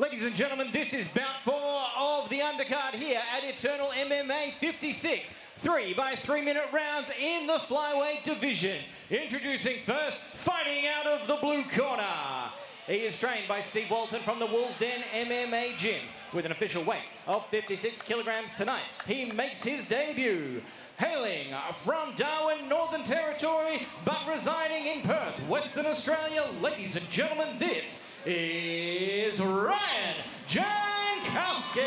Ladies and gentlemen, this is bout four of the undercard here at Eternal MMA 56. Three by three minute rounds in the flyweight division. Introducing first, fighting out of the blue corner. He is trained by Steve Walton from the Wolves Den MMA gym with an official weight of 56 kilograms tonight. He makes his debut. Hailing from Darwin, Northern Territory, but residing in Perth, Western Australia, ladies and gentlemen, this is Ryan Jankowski.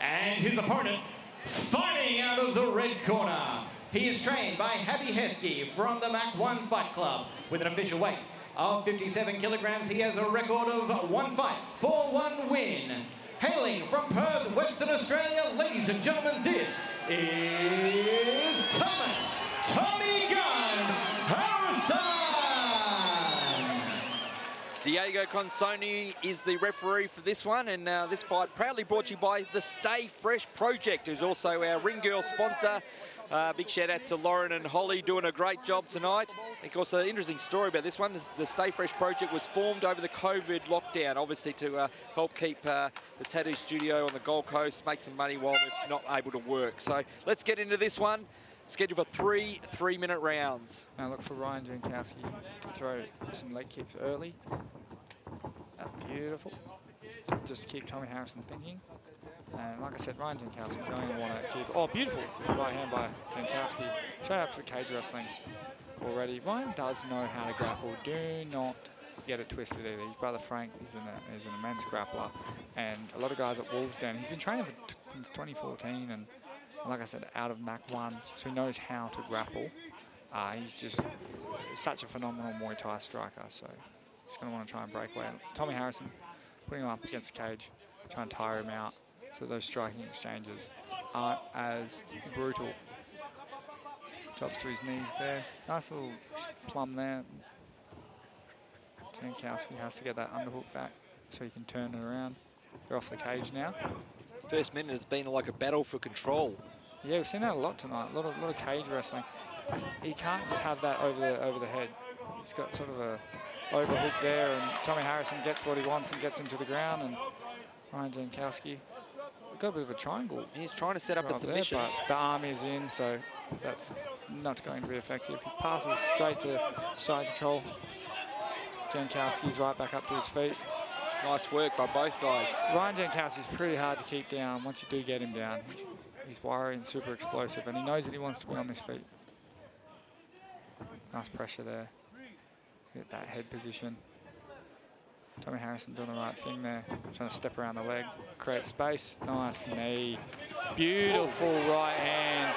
And his opponent, fighting out of the red corner. He is trained by Happy Heskey from the Mac 1 Fight Club with an official weight of 57 kilograms. He has a record of one fight for one win. Hailing from Perth, Western Australia, ladies and gentlemen, this is Thomas Tommy Gunn Harrison. Diego Consoni is the referee for this one, and uh, this fight proudly brought to you by the Stay Fresh Project, who's also our Ring Girl sponsor. Uh, big shout out to Lauren and Holly doing a great job tonight. Think also an interesting story about this one is the Stay Fresh project was formed over the COVID lockdown, obviously to uh, help keep uh, the tattoo studio on the Gold Coast, make some money while they're not able to work. So let's get into this one. Scheduled for three three-minute rounds. Now look for Ryan Jankowski to throw some leg kicks early. Beautiful. Just keep Tommy Harrison thinking. And like I said, Ryan Jankowski going to want to keep. Oh, beautiful right hand by Jankowski. Straight up to the cage wrestling already. Ryan does know how to grapple. Do not get it twisted either. His brother Frank is an, is an immense grappler, and a lot of guys at Wolves Den. He's been training for since 2014, and like I said, out of Mac 1, so he knows how to grapple. Uh, he's just such a phenomenal Muay Thai striker, so he's going to want to try and break away. Tommy Harrison putting him up against the cage, trying to tire him out, so those striking exchanges aren't as brutal. Drops to his knees there. Nice little plum there. Jankowski has to get that underhook back so he can turn it around. They're off the cage now. First minute has been like a battle for control. Yeah, we've seen that a lot tonight. A lot of, lot of cage wrestling. He can't just have that over the over the head. He's got sort of a overhook there, and Tommy Harrison gets what he wants and gets him to the ground. And Ryan Jankowski got a bit of a triangle. He's trying to set up right a submission. There, but the arm is in, so that's not going to be effective. He passes straight to side control. Jankowski's right back up to his feet. Nice work by both guys. Ryan Jankowski's pretty hard to keep down once you do get him down. He's wiry and super explosive, and he knows that he wants to be on his feet. Nice pressure there. Get that head position. Tommy Harrison doing the right thing there. Trying to step around the leg, create space. Nice knee. Beautiful right hand.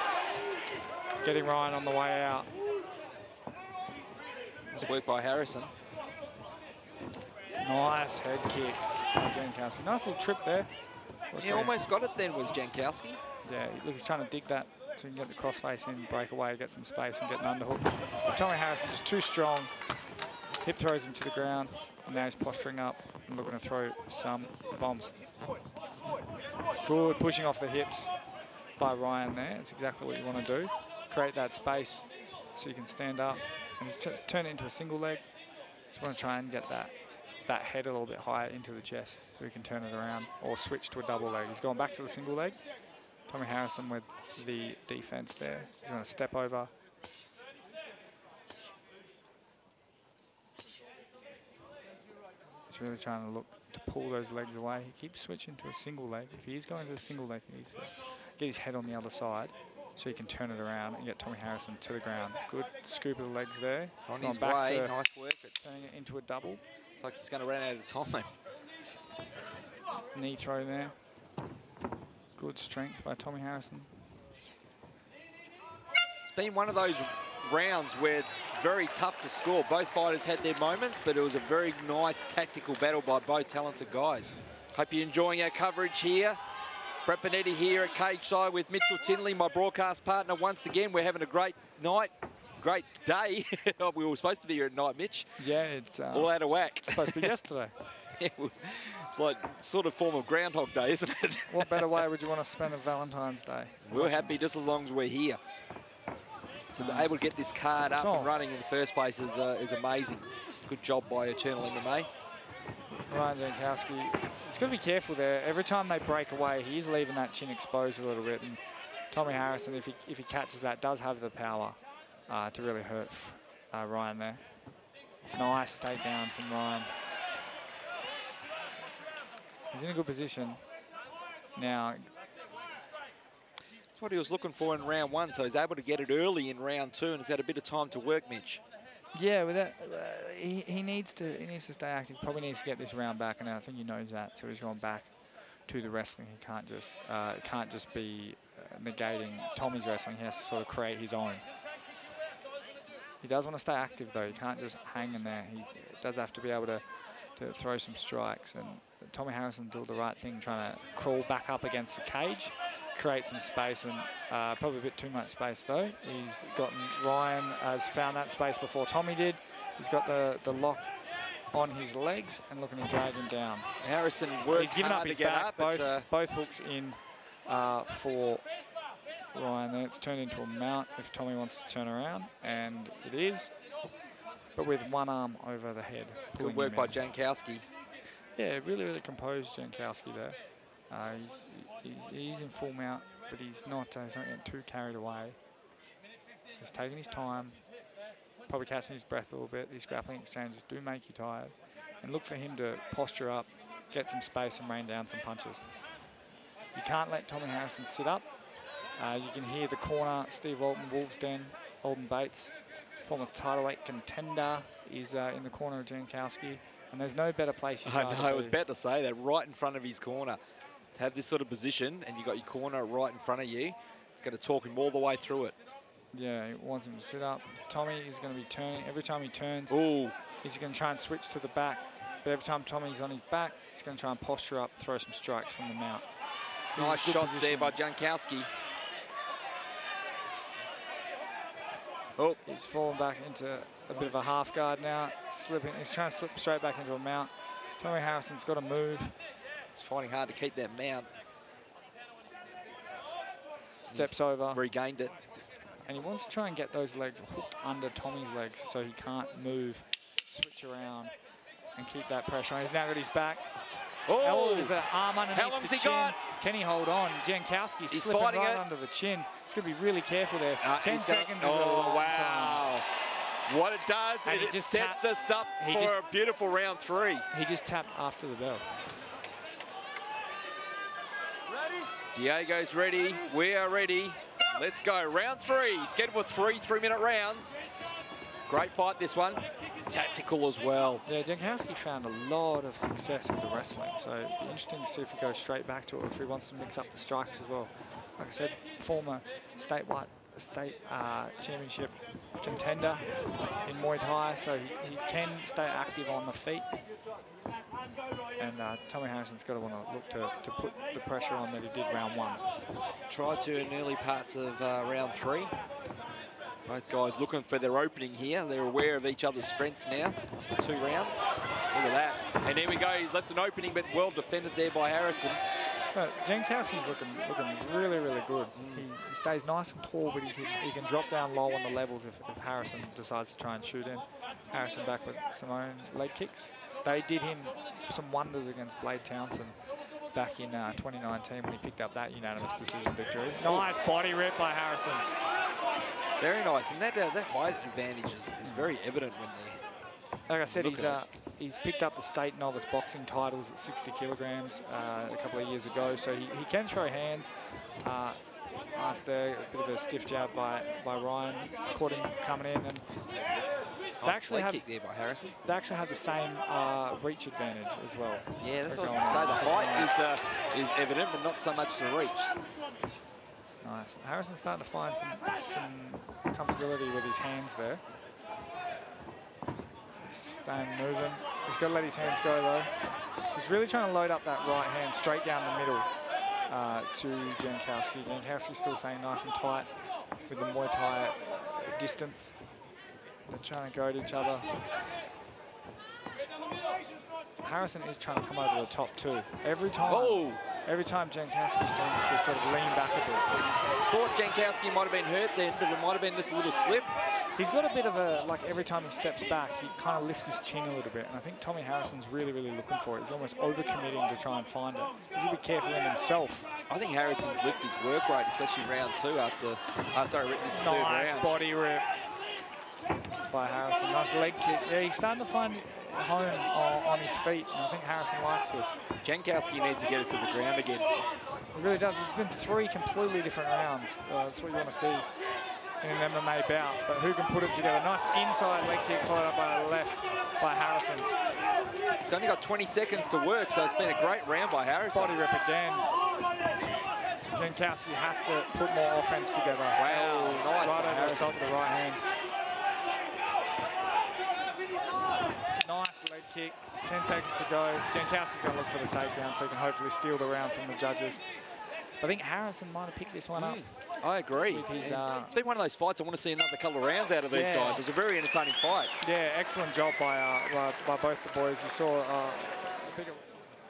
Getting Ryan on the way out. Nice work by Harrison. Nice head kick by Jankowski. Nice little trip there. He almost got it then, was Jankowski. Yeah, look, he's trying to dig that so he can get the crossface in, break away, get some space and get an underhook. Tommy Harrison just too strong. Hip throws him to the ground, and now he's posturing up and looking to throw some bombs. Good, pushing off the hips by Ryan there. That's exactly what you want to do. Create that space so you can stand up and just turn it into a single leg. Just want to try and get that that head a little bit higher into the chest so he can turn it around or switch to a double leg. He's gone back to the single leg. Tommy Harrison with the defense there. He's going to step over. He's really trying to look to pull those legs away. He keeps switching to a single leg. If he is going to a single leg, he needs to get his head on the other side so he can turn it around and get Tommy Harrison to the ground. Good scoop of the legs there. He's on gone back way. nice work. At turning it into a double. It's like he's going to run out of time. Knee throw there. Good strength by Tommy Harrison. It's been one of those rounds where very tough to score. Both fighters had their moments, but it was a very nice tactical battle by both talented guys. Hope you're enjoying our coverage here. Brett Bonetti here at Cage Side with Mitchell Tinley, my broadcast partner. Once again, we're having a great night great day. we were supposed to be here at night, Mitch. Yeah, it's uh, all out of whack. supposed to be yesterday. it was, it's like sort of form of Groundhog Day, isn't it? what better way would you want to spend a Valentine's Day? We're happy just as long as we're here. To be able to get this card up and running in the first place is, uh, is amazing. Good job by Eternal MMA. Ryan Jankowski, he's got to be careful there. Every time they break away, he's leaving that chin exposed a little bit. And Tommy Harrison, if he, if he catches that, does have the power uh, to really hurt uh, Ryan there. Nice takedown from Ryan. He's in a good position. Now, What he was looking for in round one, so he's able to get it early in round two, and he's had a bit of time to work, Mitch. yeah, with that, uh, he, he needs to he needs to stay active. Probably needs to get this round back, and I think he knows that. So he's gone back to the wrestling. He can't just uh, can't just be uh, negating Tommy's wrestling. He has to sort of create his own. He does want to stay active though. He can't just hang in there. He does have to be able to, to throw some strikes. And Tommy Harrison did the right thing, trying to crawl back up against the cage, create some space, and uh, probably a bit too much space though. He's gotten Ryan has found that space before Tommy did. He's got the the lock on his legs and looking to drag him down. Harrison works He's given up his back. up, both, uh, both hooks in uh, for Ryan. Then it's turned into a mount if Tommy wants to turn around, and it is. But with one arm over the head. good work by. Jankowski. Yeah, really, really composed Jankowski there. Uh, he's, he's, he's in full mount, but he's not, uh, he's not getting too carried away. He's taking his time, probably catching his breath a little bit. These grappling exchanges do make you tired. And look for him to posture up, get some space and rain down some punches. You can't let Tommy Harrison sit up. Uh, you can hear the corner, Steve Walton, Wolves Den, Alden Bates, former title weight contender, is uh, in the corner of Jankowski. And there's no better place you'd I know, I was about to say that right in front of his corner. To have this sort of position and you've got your corner right in front of you, it's going to talk him all the way through it. Yeah, he wants him to sit up. Tommy is going to be turning. Every time he turns, Ooh, he's going to try and switch to the back. But every time Tommy's on his back, he's going to try and posture up, throw some strikes from the mount. Nice shots there by Jankowski. Oh, He's fallen back into a bit of a half guard now, slipping. He's trying to slip straight back into a mount. Tommy Harrison's got to move. He's finding hard to keep that mount. Steps over, Regained it. and he wants to try and get those legs hooked under Tommy's legs so he can't move, switch around, and keep that pressure on. He's now got his back. Oh, there's an arm underneath How long's the he chin. got? Can he hold on? Jankowski's He's slipping fighting right it. under the chin. He's going to be really careful there. Uh, 10 he's seconds is oh, a long time. wow. What it does And is he it just sets us up he for just- a beautiful round three. He just tapped after the bell. Diego's ready. We are ready. Let's go. Round three. Scheduled for three three-minute rounds. Great fight, this one. Tactical as well. Yeah, Jankowski found a lot of success in the wrestling, so interesting to see if he goes straight back to it, if he wants to mix up the strikes as well. Like I said, former statewide state uh, championship contender in Muay Thai, so he, he can stay active on the feet. And uh, Tommy Harrison's got to want to look to, put the pressure on that he did round one. Tried to in early parts of uh, round three. Both guys looking for their opening here. They're aware of each other's strengths now. Two rounds. Look at that. And here we go. He's left an opening, but well defended there by Harrison. But Jankowski's looking looking really, really good. He, he stays nice and tall, but he can, he can drop down low on the levels if, if Harrison decides to try and shoot in. Harrison back with some own leg kicks. They did him some wonders against Blade Townsend back in uh, 2019 when he picked up that unanimous decision victory. Nice body rip by Harrison. Very nice. And that, uh, that height advantage is, is very evident when they're Like I said, he's uh, he's picked up the state novice boxing titles at 60 kilograms uh, a couple of years ago, so he, he can throw hands. Uh, there, a bit of a stiff jab by, by Ryan, caught him coming in, and they actually have kick there by Harrison. they actually have the same uh, reach advantage as well. Yeah, that's what I was going going to say. The height is is, uh, is evident, but not so much the reach. Nice. Harrison's starting to find some some comfortability with his hands there. He's staying moving. He's got to let his hands go though. He's really trying to load up that right hand straight down the middle uh, to Jankowski. Jankowski's still staying nice and tight with the Muay Thai distance. They're trying to go at each other. Harrison is trying to come over the top too. Every time, Oh, every time Jankowski seems to sort of lean back a bit. Thought Jankowski might have been hurt then, but it might have been just a little slip. He's got a bit of a, like every time he steps back, he kind of lifts his chin a little bit. And I think Tommy Harrison's really, really looking for it. He's almost over-committing to try and find it. He's to be careful in himself. I think Harrison's lift his work rate, especially round two after, uh, sorry, this third Nice round. body rip by Harrison. Nice leg kick. Yeah, he's starting to find home on, on his feet. And I think Harrison likes this. Jankowski needs to get it to the ground again. It really does. It's been three completely different rounds. Uh, that's what you want to see in an MMA bout. But who can put it together? Nice inside leg kick followed up by a left by Harrison. It's only got 20 seconds to work, so it's been a great round by Harrison. Body rip again. Jankowski has to put more offense together. Wow, nice Right over the top of the right hand. Nice leg kick. 10 seconds to go. Jankowski's going to look for the takedown so he can hopefully steal the round from the judges. I think Harrison might have picked this one up. Hmm. I agree. With his, uh, it's been one of those fights I want to see another couple of rounds out of these Yeah. guys. It was a very entertaining fight. Yeah, excellent job by, uh, by, by both the boys. You saw uh.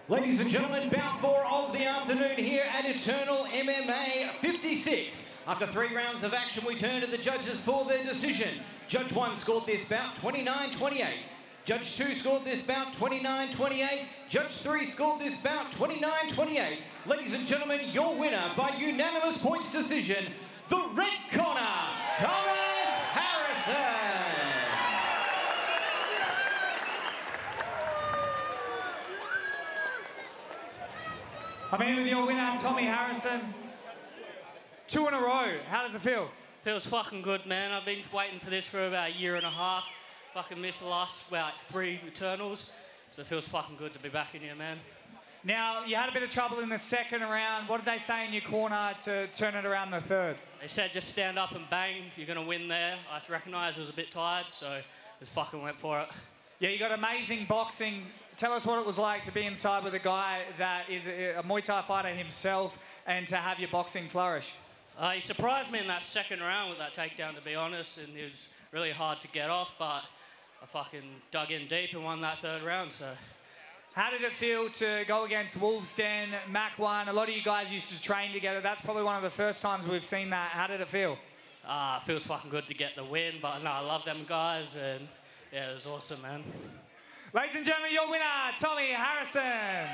Ladies and gentlemen, bout four of the afternoon here at Eternal MMA 56. After three rounds of action, we turn to the judges for their decision. Judge 1 scored this bout 29-28. Judge 2 scored this bout 29-28. Judge 3 scored this bout 29-28. Ladies and gentlemen, your winner by unanimous points decision, the red corner, Thomas Harrison. I'm here with your winner, Tommy Harrison. Two in a row. How does it feel? Feels fucking good, man. I've been waiting for this for about a year and a half. Fucking missed the last, well, like three Eternals. So it feels fucking good to be back in here, man. Now, you had a bit of trouble in the second round. What did they say in your corner to turn it around the third? They said just stand up and bang, you're gonna win there. I recognised I was a bit tired, so just fucking went for it. Yeah, you got amazing boxing. Tell us what it was like to be inside with a guy that is a, a Muay Thai fighter himself and to have your boxing flourish. Uh, he surprised me in that second round with that takedown, to be honest, and it was really hard to get off, but I fucking dug in deep and won that third round, so How did it feel to go against Wolves Den, Mac 1? A lot of you guys used to train together. That's probably one of the first times we've seen that. How did it feel? uh, it feels fucking good to get the win, but no, I love them guys, and yeah, it was awesome, man. Ladies and gentlemen, your winner, Tommy Harrison.